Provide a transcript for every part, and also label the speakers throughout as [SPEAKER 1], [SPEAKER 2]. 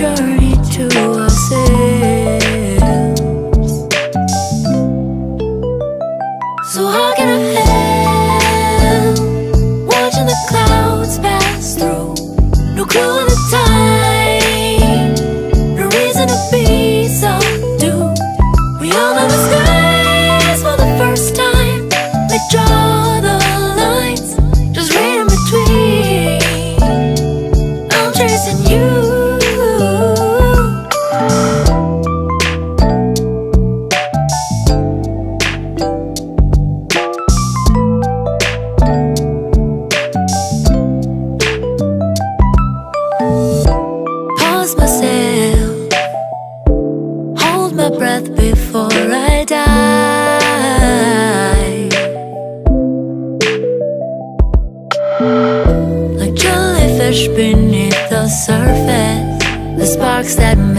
[SPEAKER 1] how that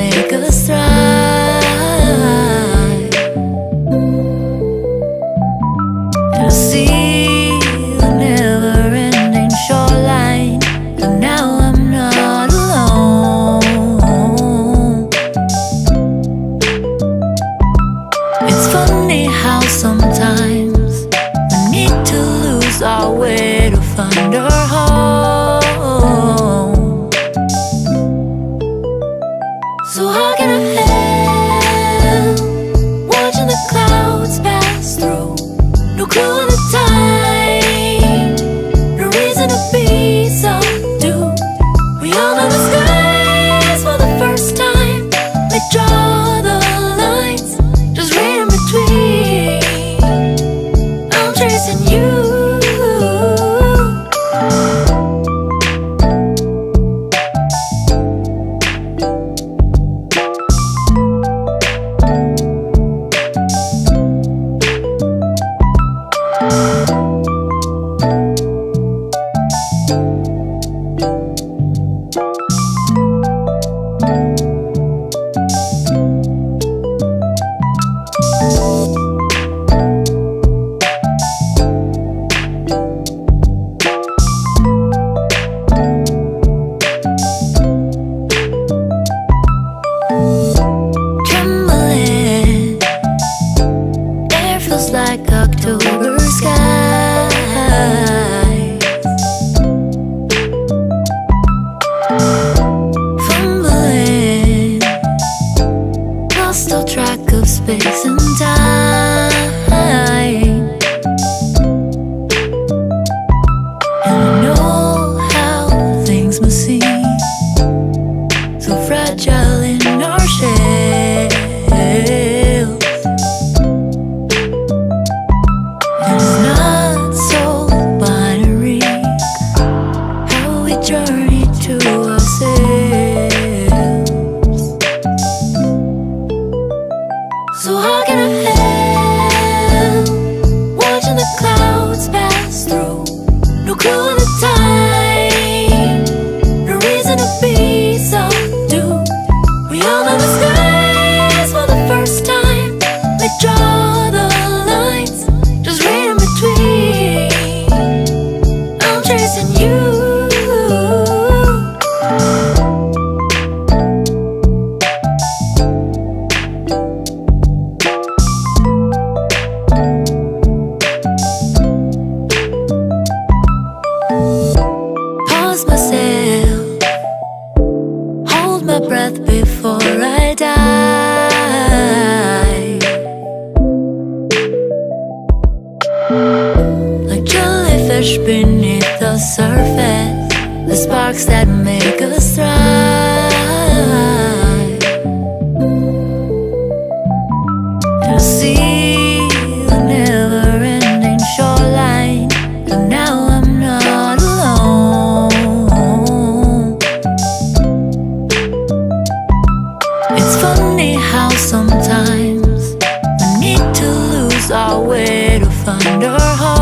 [SPEAKER 1] Trembling, journey to thunder home.